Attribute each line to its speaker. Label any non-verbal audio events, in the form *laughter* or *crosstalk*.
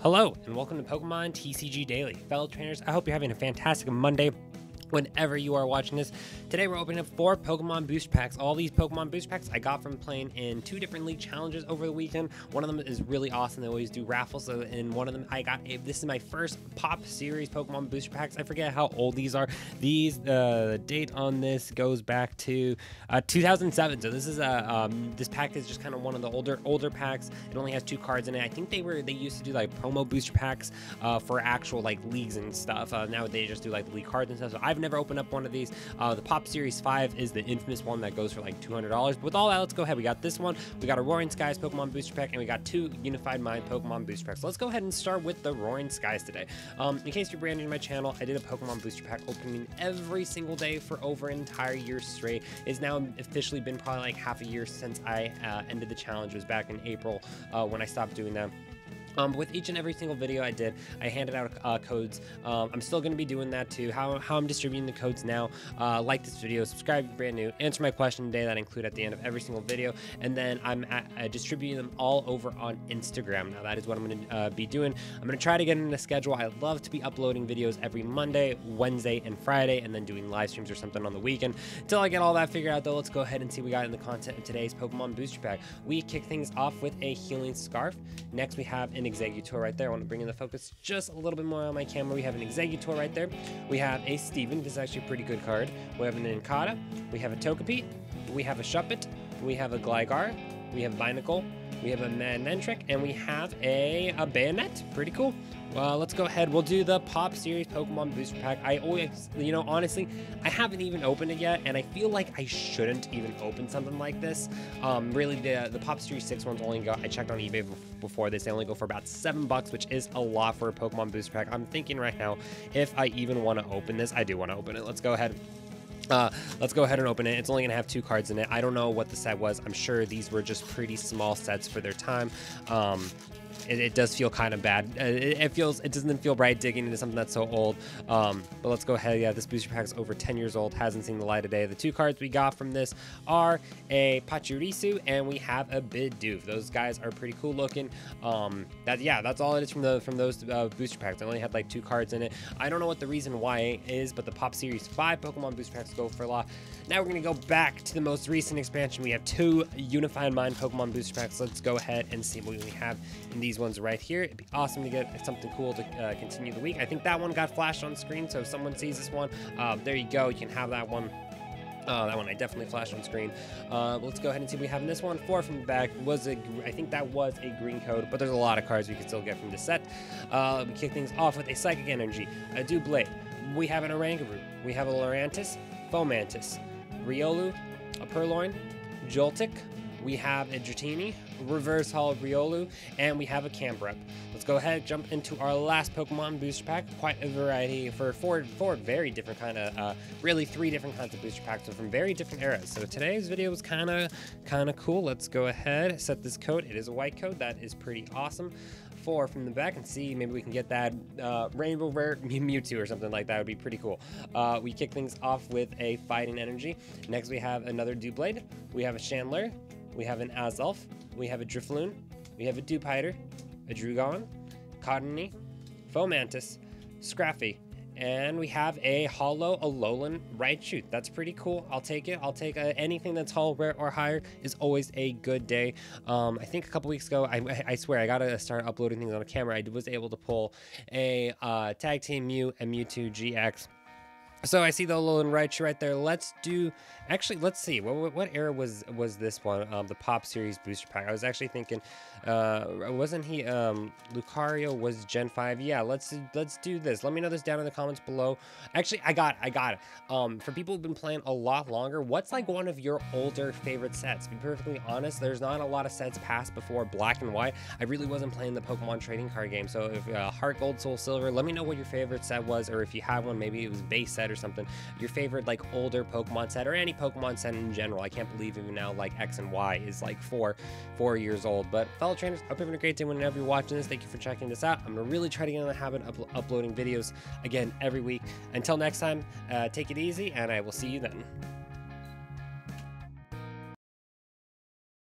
Speaker 1: Hello, and welcome to Pokemon TCG Daily. Fellow trainers, I hope you're having a fantastic Monday whenever you are watching this. Today we're opening up four Pokemon booster packs. All these Pokemon booster packs I got from playing in two different league challenges over the weekend. One of them is really awesome. They always do raffles. So in one of them I got, a, this is my first Pop Series Pokemon booster packs. I forget how old these are. These, uh, the date on this goes back to uh, 2007. So this is a, um, this pack is just kind of one of the older, older packs. It only has two cards in it. I think they were, they used to do like promo booster packs uh, for actual like leagues and stuff. Uh, now they just do like league cards and stuff. So I've I've never opened up one of these. Uh, the Pop Series 5 is the infamous one that goes for like $200. But with all that, let's go ahead. We got this one. We got a Roaring Skies Pokemon Booster Pack, and we got two Unified Mind Pokemon Booster Packs. So let's go ahead and start with the Roaring Skies today. Um, in case you're brand new to my channel, I did a Pokemon Booster Pack opening every single day for over an entire year straight. It's now officially been probably like half a year since I uh, ended the challenge. It was back in April uh, when I stopped doing that. Um, with each and every single video I did, I handed out uh, codes. Um, I'm still going to be doing that too. How, how I'm distributing the codes now. Uh, like this video, subscribe if you're brand new, answer my question today that I include at the end of every single video, and then I'm at, uh, distributing them all over on Instagram. Now that is what I'm going to uh, be doing. I'm going to try to get in a schedule. I love to be uploading videos every Monday, Wednesday, and Friday, and then doing live streams or something on the weekend. Until I get all that figured out though, let's go ahead and see what we got in the content of today's Pokemon Booster Pack. We kick things off with a Healing Scarf. Next we have an Exeggutor right there. I want to bring in the focus just a little bit more on my camera. We have an Exeggutor right there. We have a Steven. This is actually a pretty good card. We have an Nincada. We have a Togepi. We have a Shuppet. We have a Gligar. We have Binacle. We have a Manectric. And we have a, a Bayonet. Pretty cool. Well, let's go ahead. We'll do the Pop Series Pokemon Booster Pack. I always, you know, honestly, I haven't even opened it yet, and I feel like I shouldn't even open something like this. Um, really, the the Pop Series 6 ones only go, I checked on eBay before this, they only go for about seven bucks, which is a lot for a Pokemon Booster Pack. I'm thinking right now, if I even want to open this, I do want to open it. Let's go ahead. Uh, let's go ahead and open it. It's only going to have two cards in it. I don't know what the set was. I'm sure these were just pretty small sets for their time. Um, it, it does feel kind of bad. Uh, it, it, feels it doesn't feel right digging into something that's so old. Um, but let's go ahead. Yeah, this booster pack is over 10 years old, hasn't seen the light of day. The two cards we got from this are a Pachirisu and we have a Bidoof. Those guys are pretty cool looking. Um, that yeah, that's all it is from the from those uh, booster packs. I only had like two cards in it. I don't know what the reason why is, but the Pop Series 5 Pokemon booster packs go for a lot. Now we're gonna go back to the most recent expansion. We have two Unified Mind Pokemon booster packs. Let's go ahead and see what we have in these ones right here. It'd be awesome to get something cool to uh, continue the week. I think that one got flashed on screen, so if someone sees this one, uh, there you go. You can have that one. Uh, that one I definitely flashed on screen. Uh, let's go ahead and see what we have in this one. Four from the back was a, I think that was a green code, but there's a lot of cards we can still get from this set. Uh, we kick things off with a Psychic Energy, a Doublade. We have an Oranguru. We have a Lurantis, Fomantis, Riolu, a Purrloin, Joltik, we have a Dratini, Reverse Holo Riolu, and we have a Camerupt. Let's go ahead jump into our last Pokemon booster pack. Quite a variety for four, four very different kind of, uh, really three different kinds of booster packs so from very different eras. So today's video was kind of, kind of cool. Let's go ahead, set this code. It is a white code. That is pretty awesome four from the back and see maybe we can get that uh, rainbow rare *laughs* Mewtwo or something like that would be pretty cool. Uh, we kick things off with a fighting energy. Next we have another Doublade. We have a Chandelure. We have an Azelf. We have a Drifloon. We have a Dewpider, a Dewgong, Cottonee, Fomantis, Scrafty, and we have a holo Alolan Raichu. That's pretty cool. I'll take it. I'll take uh, anything that's holo rare or higher is always a good day. Um, I think a couple weeks ago, I, I, swear I gotta start uploading things on a camera. I was able to pull a uh, Tag Team Mew and Mewtwo GX so I see the Alolan Raichu right there. Let's do, actually, let's see. What, what era was was this one? Um, the Pop Series Booster Pack. I was actually thinking, uh, wasn't he, um, Lucario was Gen 5? Yeah, let's let's do this. Let me know this down in the comments below. Actually, I got I got it. Um, for people who've been playing a lot longer, what's like one of your older favorite sets? To be perfectly honest, there's not a lot of sets past before Black and White. I really wasn't playing the Pokemon trading card game. So if uh, Heart Gold, Soul Silver, let me know what your favorite set was, or if you have one, maybe it was base set or something. Your favorite like older Pokemon set or any Pokemon set in general. I can't believe even now like X and Y is like four four years old. But fellow trainers, hope you're having a great day whenever you're watching this. Thank you for checking this out. I'm gonna really try to get in the habit of uploading videos again every week. Until next time, uh, take it easy, and I will see you then.